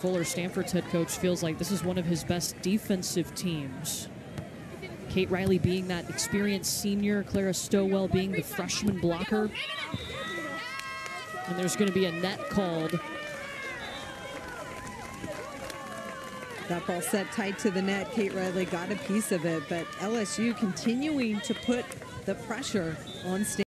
Fuller, Stanford's head coach, feels like this is one of his best defensive teams. Kate Riley being that experienced senior, Clara Stowell being the freshman blocker. And there's going to be a net called. That ball set tight to the net. Kate Riley got a piece of it, but LSU continuing to put the pressure on Stanford.